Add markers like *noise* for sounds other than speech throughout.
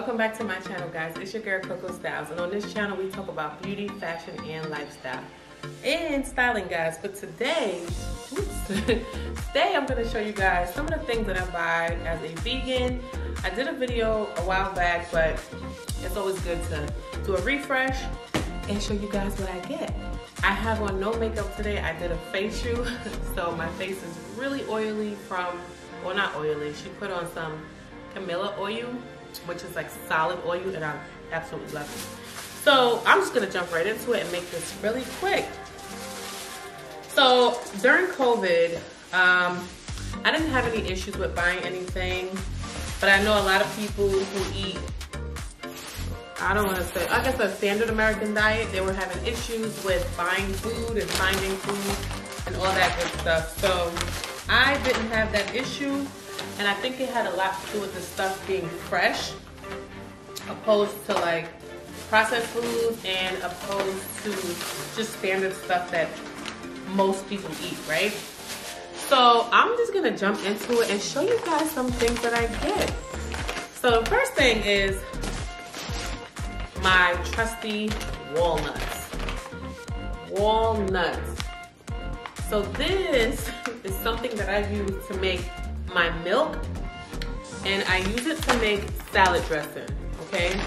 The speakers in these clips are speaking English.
Welcome back to my channel guys. It's your girl Coco Styles and on this channel we talk about beauty, fashion, and lifestyle. And styling guys. But today, oops, *laughs* today I'm going to show you guys some of the things that I buy as a vegan. I did a video a while back but it's always good to do a refresh and show you guys what I get. I have on no makeup today. I did a face facial *laughs* so my face is really oily from, well not oily, she put on some camellia oil which is like solid oil and I absolutely love it. So I'm just gonna jump right into it and make this really quick. So during COVID, um, I didn't have any issues with buying anything, but I know a lot of people who eat, I don't wanna say, I guess a standard American diet, they were having issues with buying food and finding food and all that good stuff. So I didn't have that issue. And I think it had a lot to do with the stuff being fresh, opposed to like processed foods and opposed to just standard stuff that most people eat, right? So I'm just gonna jump into it and show you guys some things that I get. So the first thing is my trusty walnuts. Walnuts. So this *laughs* is something that I use to make my milk and I use it to make salad dressing, okay?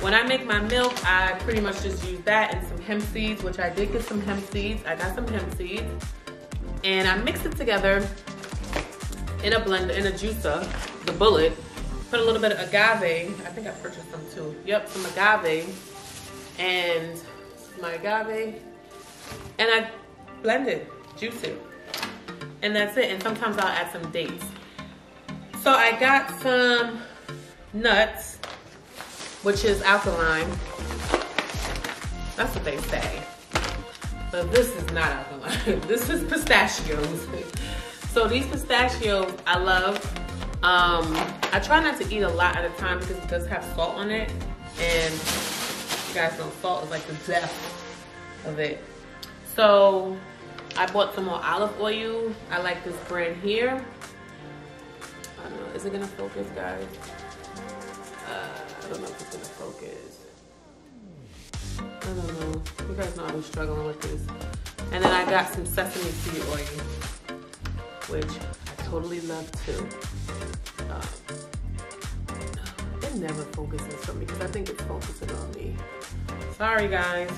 When I make my milk, I pretty much just use that and some hemp seeds, which I did get some hemp seeds. I got some hemp seeds. And I mix it together in a blender, in a juicer, the bullet. Put a little bit of agave. I think I purchased some too. Yep, some agave. And my agave. And I blend it, juice it and that's it. And sometimes I'll add some dates. So I got some nuts, which is alkaline. That's what they say. But this is not alkaline. *laughs* this is pistachios. so these pistachios I love. Um, I try not to eat a lot at a time because it does have salt on it. And you guys know salt is like the death of it. So I bought some more olive oil. I like this brand here. I don't know, is it gonna focus, guys? Uh, I don't know if it's gonna focus. I don't know. You guys know I'm struggling with this. And then I got some sesame seed oil, which I totally love too. Um, it never focuses for me because I think it's focusing on me. Sorry, guys.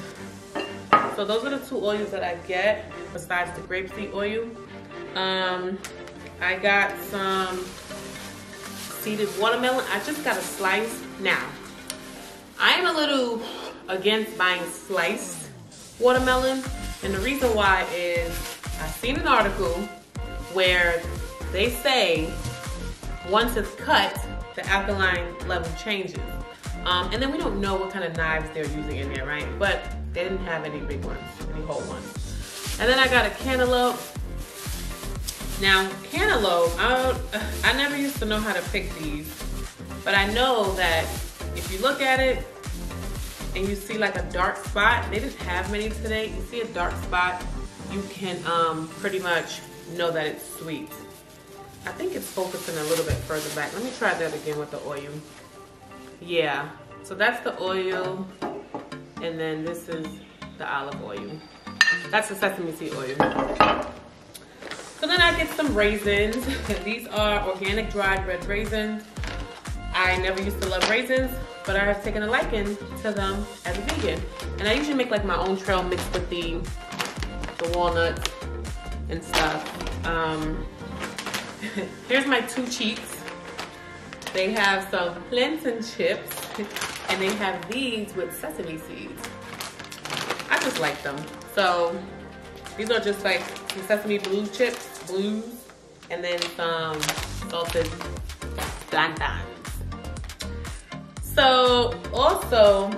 So those are the two oils that I get besides the grapeseed oil. Um, I got some seeded watermelon. I just got a slice. Now, I am a little against buying sliced watermelon. And the reason why is I've seen an article where they say once it's cut, the alkaline level changes. Um, and then we don't know what kind of knives they're using in there, right? But they didn't have any big ones, any whole ones. And then I got a cantaloupe. Now, cantaloupe, I, I never used to know how to pick these, but I know that if you look at it and you see like a dark spot, they didn't have many today. You see a dark spot, you can um, pretty much know that it's sweet. I think it's focusing a little bit further back. Let me try that again with the oil. Yeah, so that's the oil. And then this is the olive oil. That's the sesame seed oil. So then I get some raisins. *laughs* These are organic dried red raisins. I never used to love raisins, but I have taken a liking to them as a vegan. And I usually make like my own trail mixed with the, the walnuts and stuff. Um, *laughs* here's my two cheeks. They have some plantain chips *laughs* and they have these with sesame seeds. I just like them. So these are just like sesame blue chips, blues, and then some salted plantains. So also,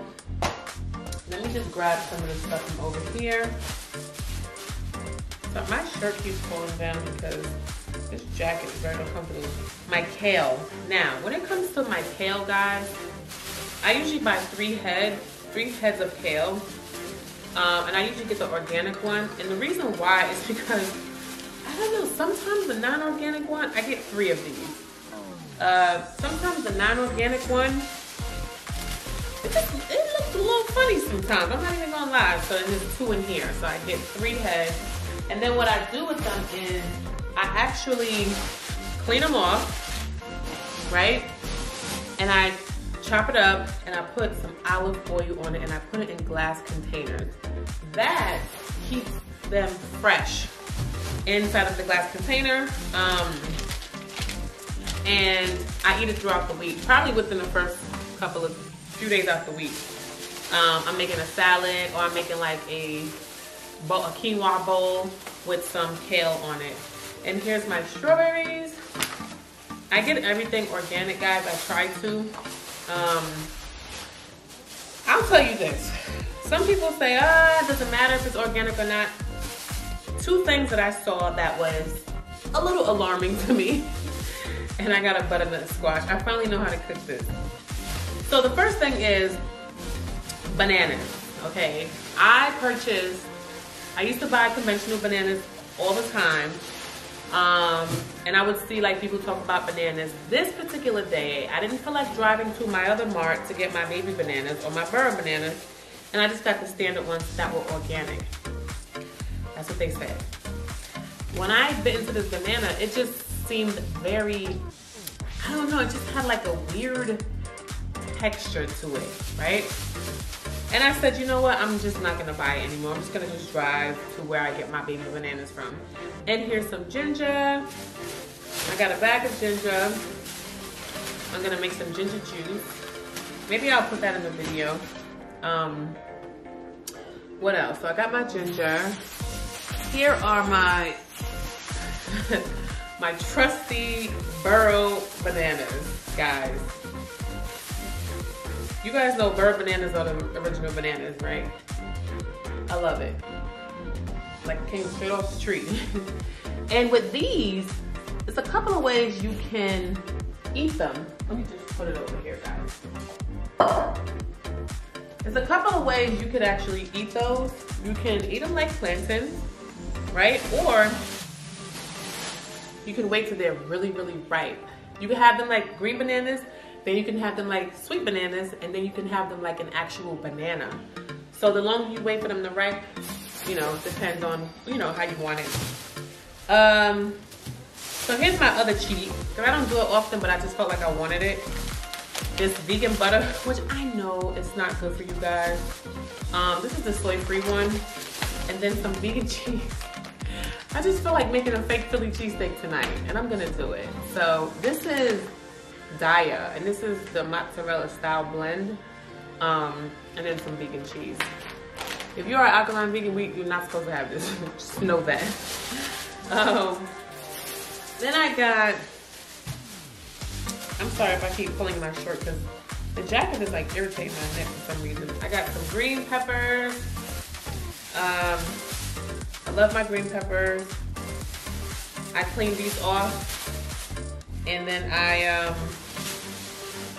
let me just grab some of the stuff from over here. So my shirt keeps falling down because this jacket is very uncomfortable. My kale. Now, when it comes to my kale, guys, I usually buy three head, three heads of kale. Um, and I usually get the organic one. And the reason why is *laughs* because, I don't know, sometimes the non-organic one, I get three of these. Uh, sometimes the non-organic one, just, it looks a little funny sometimes. I'm not even gonna lie. So there's two in here. So I get three heads. And then what I do with them is I actually clean them off, right? And I chop it up and I put some olive oil on it and I put it in glass containers. That keeps them fresh inside of the glass container. Um, and I eat it throughout the week, probably within the first couple of few days out the week. Um, I'm making a salad or I'm making like a, a quinoa bowl with some kale on it. And here's my strawberries. I get everything organic, guys. I try to. Um, I'll tell you this. Some people say, ah, it doesn't matter if it's organic or not. Two things that I saw that was a little alarming to me. *laughs* and I got a butternut squash. I finally know how to cook this. So the first thing is bananas, okay? I purchased, I used to buy conventional bananas all the time. Um, and I would see like people talk about bananas. This particular day, I didn't feel like driving to my other mart to get my baby bananas or my burro bananas. And I just got the standard ones that were organic. That's what they said. When I bit into this banana, it just seemed very, I don't know, it just had like a weird texture to it, right? And I said, you know what? I'm just not gonna buy it anymore. I'm just gonna just drive to where I get my baby bananas from. And here's some ginger. I got a bag of ginger. I'm gonna make some ginger juice. Maybe I'll put that in the video. Um, what else? So I got my ginger. Here are my *laughs* my trusty burro bananas, guys. You guys know burro bananas are the original bananas, right? I love it. Like came straight off the tree. *laughs* and with these, there's a couple of ways you can eat them. Let me just put it over here, guys. There's a couple of ways you could actually eat those. You can eat them like plantains, right? Or you can wait till they're really, really ripe. You can have them like green bananas, then you can have them like sweet bananas, and then you can have them like an actual banana. So the longer you wait for them to ripe, you know, depends on, you know, how you want it. Um, so here's my other cheat. Cause I don't do it often, but I just felt like I wanted it. This vegan butter, *laughs* which I know is not good for you guys. Um, this is the soy-free one. And then some *laughs* vegan cheese. I just feel like making a fake Philly cheesesteak tonight, and I'm gonna do it. So this is Daiya, and this is the mozzarella style blend, um, and then some vegan cheese. If you are alkaline vegan, we, you're not supposed to have this. *laughs* just know that. Um, then I got, I'm sorry if I keep pulling my shirt because the jacket is like irritating my neck for some reason. I got some green peppers. Um, I love my green peppers. I clean these off and then I um,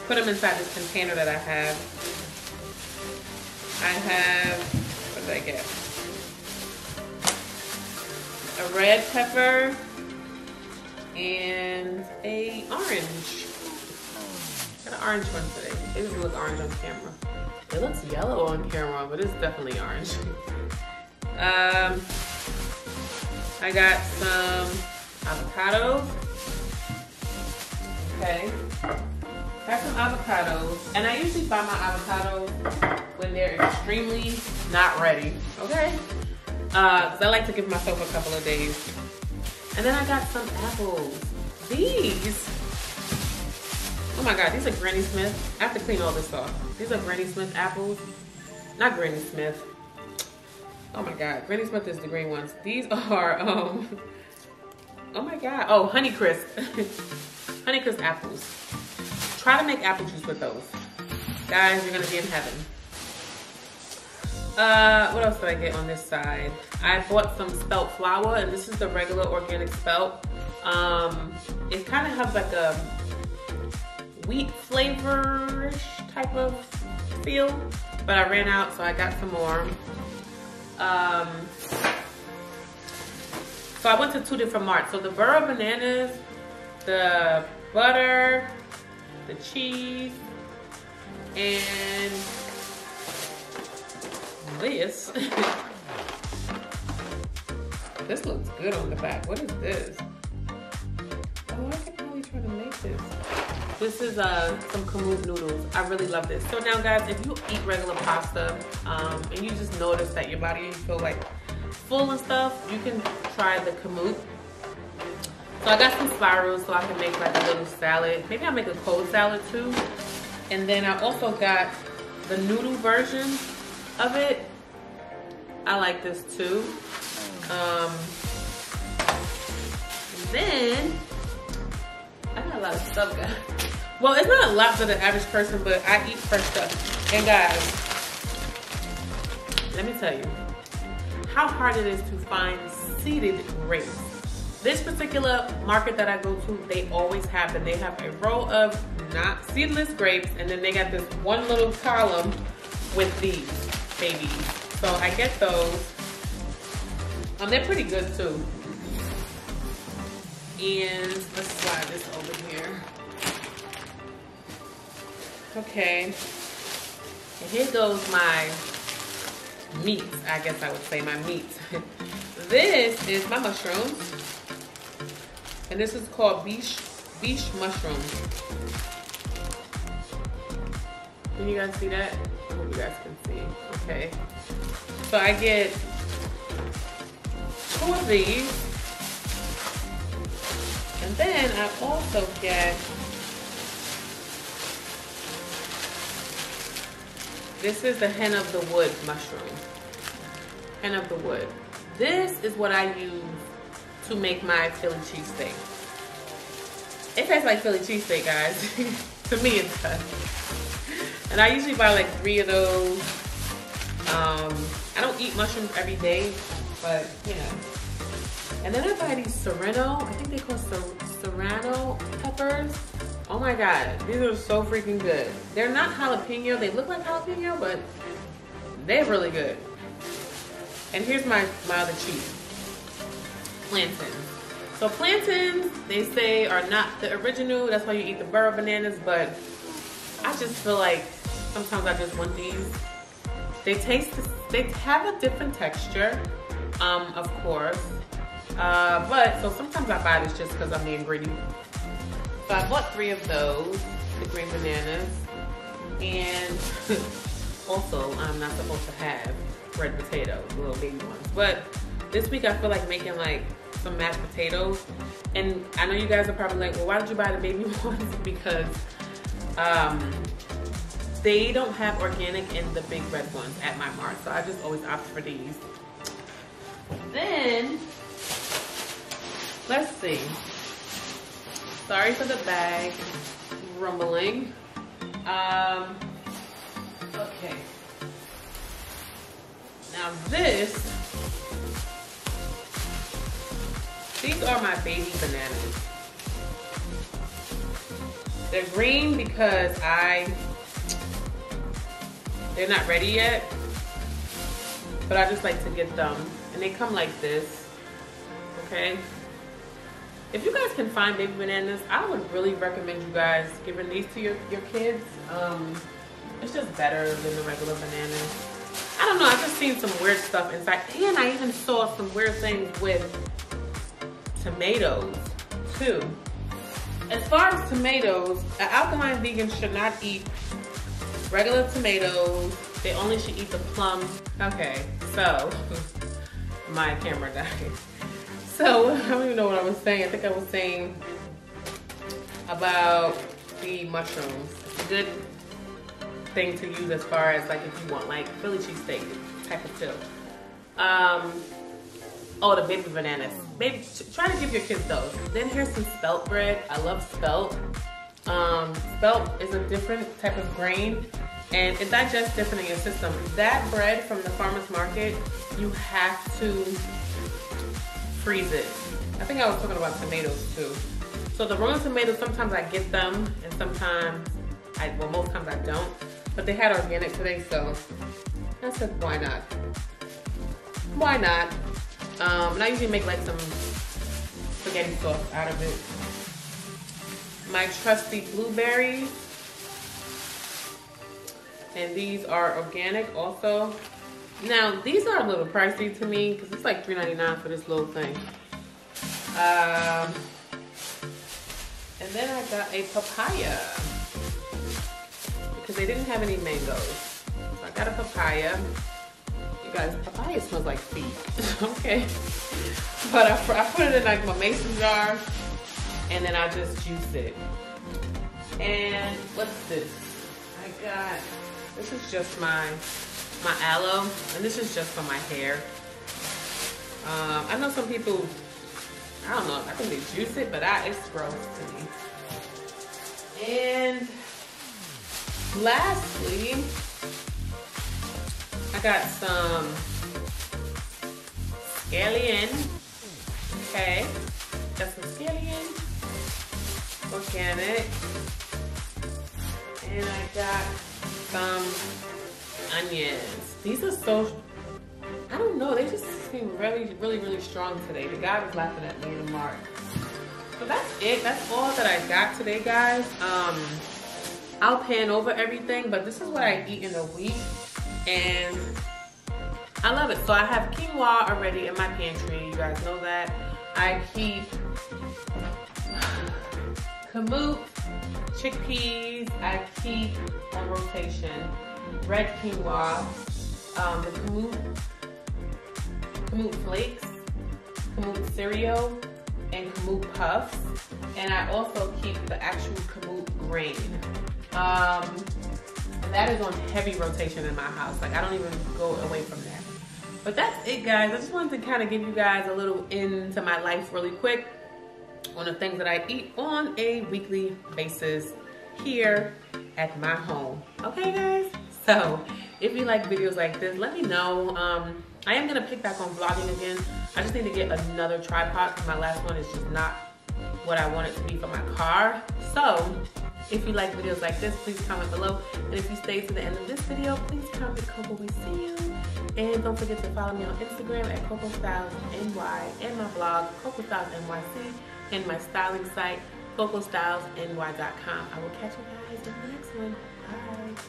put them inside this container that I have. I have, what did I get? A red pepper and a orange. Got an orange one today. It doesn't look orange on camera. It looks yellow on camera, but it's definitely orange. um, I got some avocados. Okay. Got some avocados. And I usually buy my avocados when they're extremely not ready. Okay? Uh, I like to give myself a couple of days. And then I got some apples. These. Oh my God, these are Granny Smith. I have to clean all this off. These are Granny Smith apples. Not Granny Smith. Oh my God, Granny Smith is the green ones. These *laughs* are, um, oh my God. Oh, Honeycrisp. *laughs* Honeycrisp apples. Try to make apple juice with those. Guys, you're gonna be in heaven. Uh, what else did I get on this side? I bought some spelt flour, and this is the regular organic spelt. Um, it kind of has like a wheat flavor type of feel, but I ran out, so I got some more. Um, so I went to two different marts. So the burro bananas, the butter, the cheese, and this. *laughs* this looks good on the back. What is this? Oh, I can probably try to make this. This is uh, some kamut noodles. I really love this. So now guys, if you eat regular pasta um, and you just notice that your body feel like full and stuff, you can try the kamut. So I got some spirals so I can make like a little salad. Maybe I'll make a cold salad too. And then I also got the noodle version of it. I like this too. Um, then, I got a lot of stuff, guys. Well, it's not a lot for the average person, but I eat fresh stuff. And guys, let me tell you how hard it is to find seeded grapes. This particular market that I go to, they always have them. They have a row of not seedless grapes, and then they got this one little column with these babies. So I get those. Um, they're pretty good too. And let's slide this over here. Okay. And here goes my meat, I guess I would say my meat. *laughs* this is my mushrooms. And this is called beech, beech mushroom. Can you guys see that? Hope you guys can see. Okay. So I get two of these. And then I also get this is the hen of the wood mushroom. Hen of the wood. This is what I use to make my Philly cheesesteak. It tastes like Philly cheesesteak, guys. *laughs* to me, it does. And I usually buy like three of those. Um, I don't eat mushrooms every day, but you know. And then I buy these serrano, I think they call ser serrano peppers. Oh my God, these are so freaking good. They're not jalapeno, they look like jalapeno, but they're really good. And here's my, my other cheat, plantains. So plantains, they say are not the original, that's why you eat the burro bananas, but I just feel like Sometimes I just want these. They taste, they have a different texture, um, of course. Uh, but, so sometimes I buy this just because I'm being greedy. So I bought three of those, the green bananas. And *laughs* also, I'm not supposed to have red potatoes, little baby ones. But this week I feel like making like some mashed potatoes. And I know you guys are probably like, well, why did you buy the baby *laughs* ones? because um, they don't have organic in the big red ones at my mart, so I just always opt for these. Then, let's see. Sorry for the bag rumbling. Um, okay. Now this, these are my baby bananas. They're green because I they're not ready yet, but I just like to get them. And they come like this, okay? If you guys can find baby bananas, I would really recommend you guys giving these to your, your kids. Um, it's just better than the regular bananas. I don't know, I've just seen some weird stuff inside. And I even saw some weird things with tomatoes too. As far as tomatoes, an alkaline vegan should not eat regular tomatoes. They only should eat the plum. Okay, so *laughs* my camera died. *laughs* So *laughs* I don't even know what I was saying. I think I was saying about the mushrooms. It's a good thing to use as far as like if you want like Philly cheesesteak type of feel. Um, oh, the baby bananas. Maybe try to give your kids those. Then here's some spelt bread. I love spelt. Um, spelt is a different type of grain and it digests different in your system. That bread from the farmer's market, you have to freeze it. I think I was talking about tomatoes too. So the rolled tomatoes, sometimes I get them and sometimes I, well most times I don't. But they had organic today, so I said, why not? Why not? Um, and I usually make like some spaghetti sauce out of it my trusty blueberries. And these are organic also. Now, these are a little pricey to me because it's like $3.99 for this little thing. Um, and then I got a papaya because they didn't have any mangoes. So I got a papaya. You guys, papaya smells like feet. *laughs* okay. But I, I put it in like my mason jar and then I just juice it. And what's this? I got, this is just my my aloe, and this is just for my hair. Um, I know some people, I don't know, I think they juice it, but I, it's gross to me. And lastly, I got some scallion. Okay, got some scallion, organic, and I got some onions. These are so, I don't know, they just seem really, really, really strong today. The guy was laughing at me the mark. So that's it. That's all that I got today, guys. Um, I'll pan over everything, but this is what I eat in a week. And I love it. So I have quinoa already in my pantry. You guys know that. I keep kamut, chickpeas. I keep on rotation red quinoa, um, the kamut, kamut flakes, kamut cereal, and kamut puffs. And I also keep the actual kamut grain. Um, that is on heavy rotation in my house. Like I don't even go away from that. But that's it guys. I just wanted to kind of give you guys a little into my life really quick on the things that I eat on a weekly basis here at my home. Okay guys? So if you like videos like this, let me know. Um, I am gonna pick back on vlogging again. I just need to get another tripod because my last one is just not what I want it to be for my car. So if you like videos like this, please comment below. And if you stay to the end of this video, please comment Coco we see you. And don't forget to follow me on Instagram at Coco Styles NY and my blog, Coco Styles NYC, and my styling site, CocoStylesNY.com. I will catch you guys in the next one. Bye.